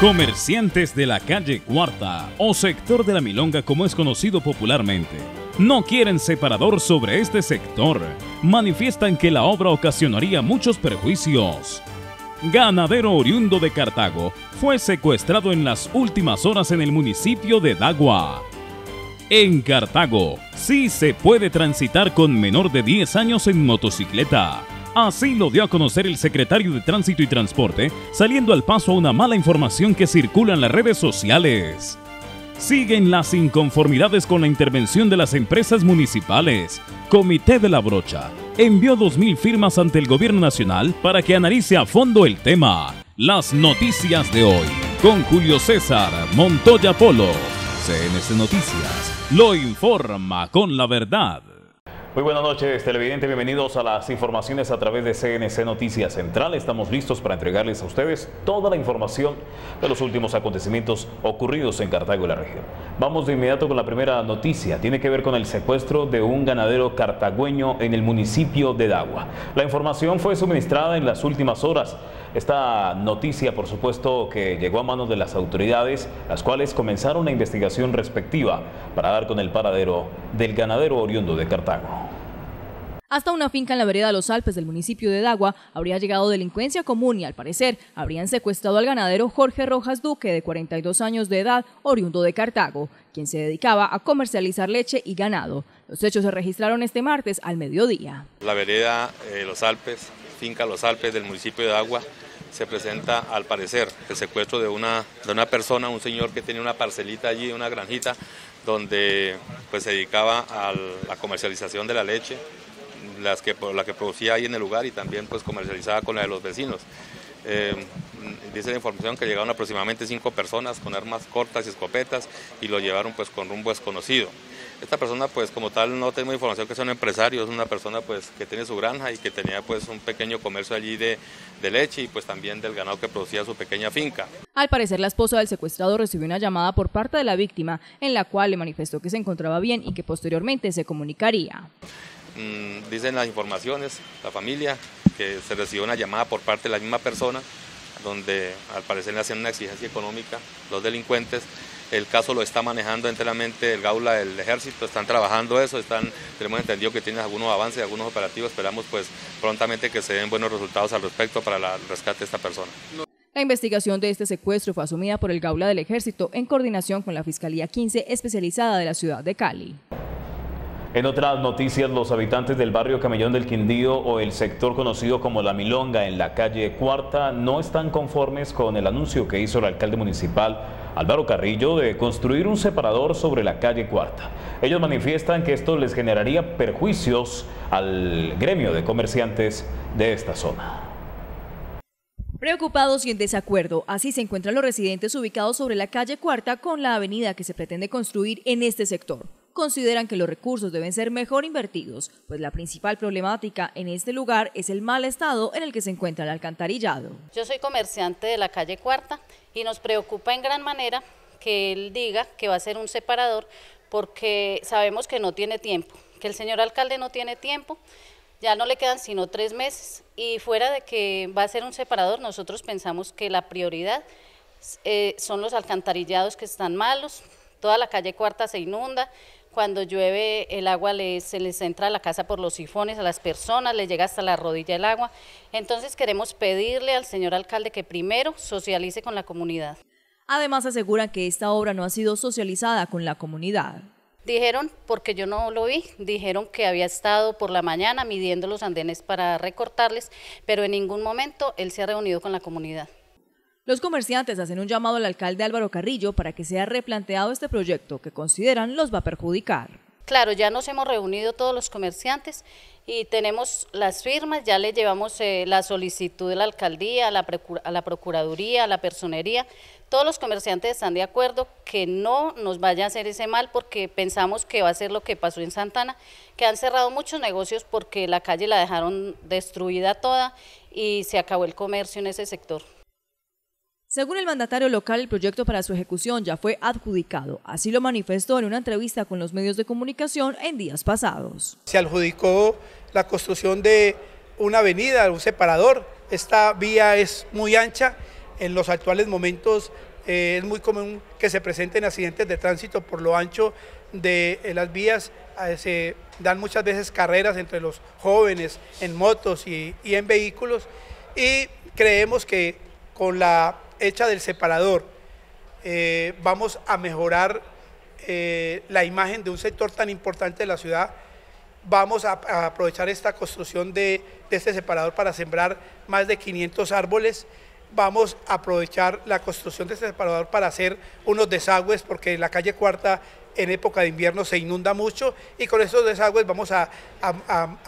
Comerciantes de la calle Cuarta o sector de la Milonga como es conocido popularmente, no quieren separador sobre este sector. Manifiestan que la obra ocasionaría muchos perjuicios. Ganadero oriundo de Cartago fue secuestrado en las últimas horas en el municipio de Dagua. En Cartago, sí se puede transitar con menor de 10 años en motocicleta. Así lo dio a conocer el secretario de Tránsito y Transporte, saliendo al paso a una mala información que circula en las redes sociales. Siguen las inconformidades con la intervención de las empresas municipales. Comité de la Brocha envió 2.000 firmas ante el Gobierno Nacional para que analice a fondo el tema. Las noticias de hoy con Julio César Montoya Polo. CNC Noticias lo informa con la verdad. Muy buenas noches, televidentes. Bienvenidos a las informaciones a través de CNC Noticias Central. Estamos listos para entregarles a ustedes toda la información de los últimos acontecimientos ocurridos en Cartago y la región. Vamos de inmediato con la primera noticia. Tiene que ver con el secuestro de un ganadero cartagüeño en el municipio de Dagua. La información fue suministrada en las últimas horas. Esta noticia, por supuesto, que llegó a manos de las autoridades, las cuales comenzaron una investigación respectiva para dar con el paradero del ganadero oriundo de Cartago. Hasta una finca en la vereda de los Alpes del municipio de Dagua habría llegado delincuencia común y al parecer habrían secuestrado al ganadero Jorge Rojas Duque, de 42 años de edad, oriundo de Cartago, quien se dedicaba a comercializar leche y ganado. Los hechos se registraron este martes al mediodía. La vereda eh, Los Alpes, finca Los Alpes del municipio de Dagua, se presenta al parecer el secuestro de una, de una persona, un señor que tenía una parcelita allí, una granjita, donde pues, se dedicaba a la comercialización de la leche las que, la que producía ahí en el lugar y también pues comercializaba con la de los vecinos. Eh, dice la información que llegaron aproximadamente cinco personas con armas cortas y escopetas y lo llevaron pues con rumbo desconocido. Esta persona pues como tal no tengo información que sea un empresario, es una persona pues que tiene su granja y que tenía pues un pequeño comercio allí de, de leche y pues también del ganado que producía su pequeña finca. Al parecer la esposa del secuestrado recibió una llamada por parte de la víctima en la cual le manifestó que se encontraba bien y que posteriormente se comunicaría. Mm, dicen las informaciones, la familia, que se recibió una llamada por parte de la misma persona, donde al parecer le hacían una exigencia económica los delincuentes. El caso lo está manejando enteramente el Gaula del Ejército, están trabajando eso, están, tenemos entendido que tienen algunos avances, algunos operativos, esperamos pues prontamente que se den buenos resultados al respecto para el rescate de esta persona. La investigación de este secuestro fue asumida por el Gaula del Ejército en coordinación con la Fiscalía 15 especializada de la ciudad de Cali. En otras noticias, los habitantes del barrio Camellón del Quindío o el sector conocido como La Milonga en la calle Cuarta no están conformes con el anuncio que hizo el alcalde municipal Álvaro Carrillo de construir un separador sobre la calle Cuarta. Ellos manifiestan que esto les generaría perjuicios al gremio de comerciantes de esta zona. Preocupados y en desacuerdo, así se encuentran los residentes ubicados sobre la calle Cuarta con la avenida que se pretende construir en este sector consideran que los recursos deben ser mejor invertidos, pues la principal problemática en este lugar es el mal estado en el que se encuentra el alcantarillado. Yo soy comerciante de la calle Cuarta y nos preocupa en gran manera que él diga que va a ser un separador porque sabemos que no tiene tiempo, que el señor alcalde no tiene tiempo, ya no le quedan sino tres meses y fuera de que va a ser un separador, nosotros pensamos que la prioridad eh, son los alcantarillados que están malos, toda la calle Cuarta se inunda, cuando llueve el agua se les entra a la casa por los sifones, a las personas, les llega hasta la rodilla el agua. Entonces queremos pedirle al señor alcalde que primero socialice con la comunidad. Además aseguran que esta obra no ha sido socializada con la comunidad. Dijeron, porque yo no lo vi, dijeron que había estado por la mañana midiendo los andenes para recortarles, pero en ningún momento él se ha reunido con la comunidad. Los comerciantes hacen un llamado al alcalde Álvaro Carrillo para que sea replanteado este proyecto que consideran los va a perjudicar. Claro, ya nos hemos reunido todos los comerciantes y tenemos las firmas, ya le llevamos eh, la solicitud de la alcaldía, a la, a la procuraduría, a la personería. Todos los comerciantes están de acuerdo que no nos vaya a hacer ese mal porque pensamos que va a ser lo que pasó en Santana, que han cerrado muchos negocios porque la calle la dejaron destruida toda y se acabó el comercio en ese sector. Según el mandatario local, el proyecto para su ejecución ya fue adjudicado. Así lo manifestó en una entrevista con los medios de comunicación en días pasados. Se adjudicó la construcción de una avenida, un separador. Esta vía es muy ancha en los actuales momentos eh, es muy común que se presenten accidentes de tránsito por lo ancho de eh, las vías. Eh, se dan muchas veces carreras entre los jóvenes en motos y, en vehículos y creemos que con la hecha del separador. Vamos a mejorar la imagen de un sector tan importante de la ciudad. Vamos a, aprovechar esta construcción de, este separador para sembrar más de 500 árboles. Vamos a aprovechar la construcción de este separador para hacer unos desagües, porque la calle Cuarta en época de invierno se inunda mucho. Y con esos desagües vamos a,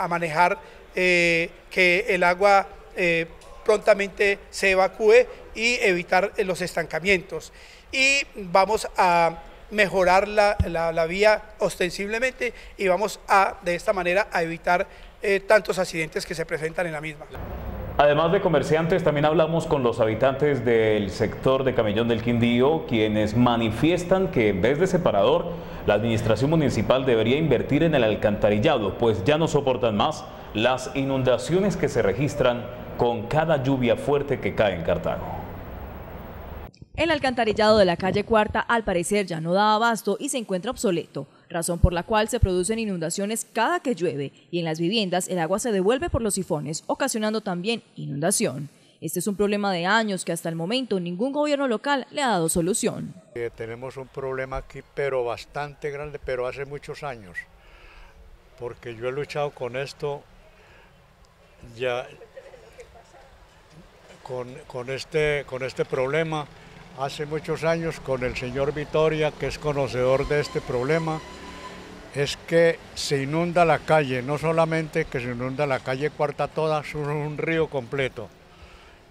manejar eh, que el agua eh, prontamente se evacúe y evitar los estancamientos. Y vamos a mejorar la, vía ostensiblemente y vamos a de esta manera a evitar eh, tantos accidentes que se presentan en la misma. Además de comerciantes, también hablamos con los habitantes del sector de Camellón del Quindío, quienes manifiestan que en vez de separador, la administración municipal debería invertir en el alcantarillado, pues ya no soportan más las inundaciones que se registran con cada lluvia fuerte que cae en Cartago. El alcantarillado de la calle Cuarta al parecer ya no da abasto y se encuentra obsoleto razón por la cual se producen inundaciones cada que llueve y en las viviendas el agua se devuelve por los sifones, ocasionando también inundación. Este es un problema de años que hasta el momento ningún gobierno local le ha dado solución. Eh, tenemos un problema aquí, pero bastante grande, pero hace muchos años, porque yo he luchado con esto ya con, este, con este problema. Hace muchos años con el señor Vitoria, que es conocedor de este problema es que se inunda la calle, no solamente que se inunda la calle Cuarta toda, es un río completo,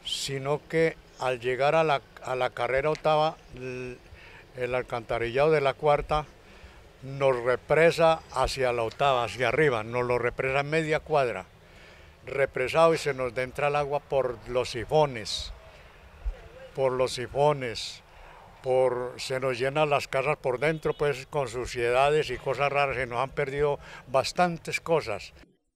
sino que al llegar a la, carrera octava, el, alcantarillado de la Cuarta nos represa hacia la octava, hacia arriba, nos lo represa media cuadra, represado y se nos entra el agua por los sifones, por los sifones, se nos llenan las casas por dentro pues con suciedades y cosas raras, y nos han perdido bastantes cosas.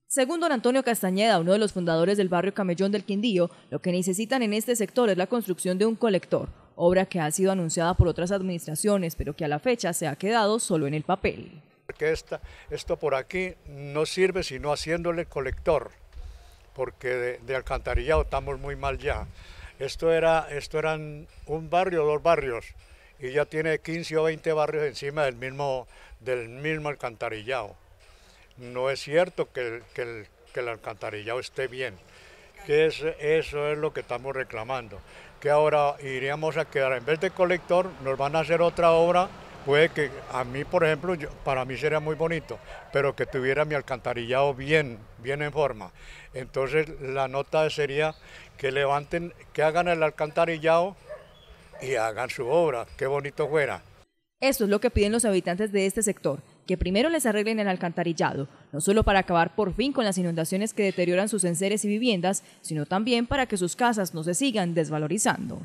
Según don Antonio Castañeda, uno de los fundadores del barrio Camellón del Quindío, lo que necesitan en este sector es la construcción de un colector, obra que ha sido anunciada por otras administraciones, pero que a la fecha se ha quedado solo en el papel. Porque esto por aquí no sirve sino haciéndole colector, porque de, de alcantarillado estamos muy mal ya. Esto, era, esto eran un barrio, dos barrios, y ya tiene 15 o 20 barrios encima del mismo, del mismo alcantarillado. No es cierto que, el, el alcantarillado esté bien, que es, eso es lo que estamos reclamando, que ahora iríamos a quedar, en vez de colector, nos van a hacer otra obra puede que a mí, por ejemplo, para mí sería muy bonito, pero que tuviera mi alcantarillado bien, bien en forma. Entonces la nota sería que levanten, que hagan el alcantarillado y hagan su obra. Qué bonito fuera. Esto es lo que piden los habitantes de este sector, que primero les arreglen el alcantarillado, no solo para acabar por fin con las inundaciones que deterioran sus enseres y viviendas, sino también para que sus casas no se sigan desvalorizando.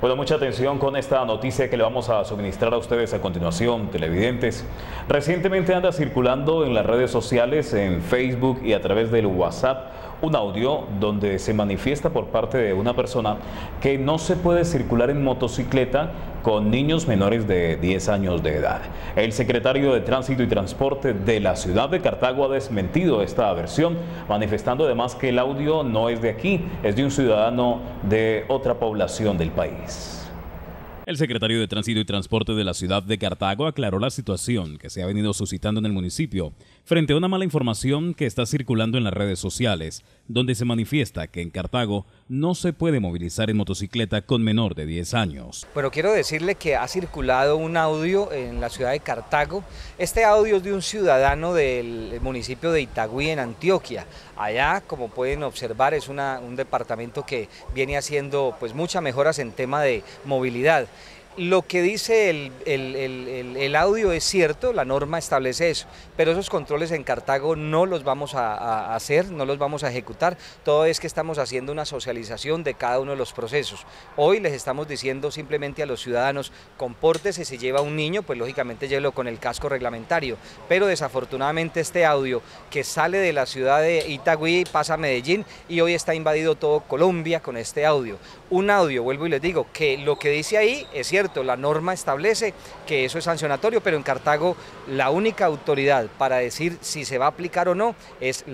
Bueno, mucha atención con esta noticia que le vamos a suministrar a ustedes a continuación, televidentes. Recientemente anda circulando en las redes sociales, en Facebook y a través del WhatsApp, un audio donde se manifiesta por parte de una persona que no se puede circular en motocicleta con niños menores de 10 años de edad. El secretario de Tránsito y Transporte de la ciudad de Cartago ha desmentido esta versión, manifestando además que el audio no es de aquí, es de un ciudadano de otra población del país. El secretario de Tránsito y Transporte de la ciudad de Cartago aclaró la situación que se ha venido suscitando en el municipio frente a una mala información que está circulando en las redes sociales, donde se manifiesta que en Cartago no se puede movilizar en motocicleta con menor de 10 años. Bueno, quiero decirle que ha circulado un audio en la ciudad de Cartago. Este audio es de un ciudadano del municipio de Itagüí en Antioquia. Allá, como pueden observar, es un departamento que viene haciendo pues muchas mejoras en tema de movilidad. Lo que dice el, audio es cierto, la norma establece eso, pero esos controles en Cartago no los vamos a, hacer, no los vamos a ejecutar, todo es que estamos haciendo una socialización de cada uno de los procesos. Hoy les estamos diciendo simplemente a los ciudadanos, compórtese, si lleva un niño, pues lógicamente llévelo con el casco reglamentario, pero desafortunadamente este audio que sale de la ciudad de Itagüí pasa a Medellín y hoy está invadido todo Colombia con este audio. Un audio, vuelvo y les digo, que lo que dice ahí es cierto, la norma establece que eso es sancionatorio, pero en Cartago la única autoridad para decir si se va a aplicar o no es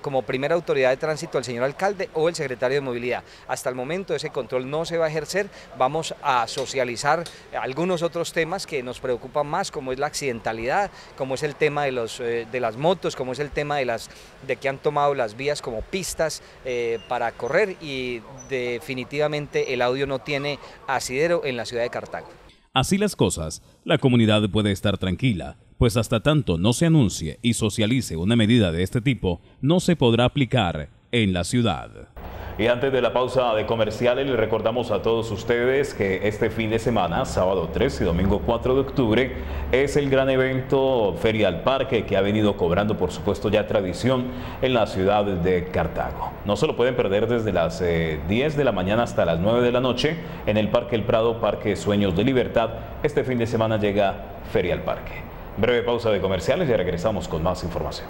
como primera autoridad de tránsito el señor alcalde o el secretario de movilidad. Hasta el momento ese control no se va a ejercer, vamos a socializar algunos otros temas que nos preocupan más, como es la accidentalidad, como es el tema de, los, eh, de las motos, como es el tema de, las, de que han tomado las vías como pistas eh, para correr y definitivamente el audio no tiene asidero en la ciudad de Cartago. Así las cosas, la comunidad puede estar tranquila, pues hasta tanto no se anuncie y socialice una medida de este tipo, no se podrá aplicar en la ciudad. Y antes de la pausa de comerciales, les recordamos a todos ustedes que este fin de semana, sábado 3 y domingo 4 de octubre, es el gran evento Feria al Parque que ha venido cobrando, por supuesto, ya tradición en la ciudad de Cartago. No se lo pueden perder desde las 10 eh, de la mañana hasta las 9 de la noche en el Parque El Prado, Parque Sueños de Libertad. Este fin de semana llega Feria al Parque. Breve pausa de comerciales y regresamos con más información.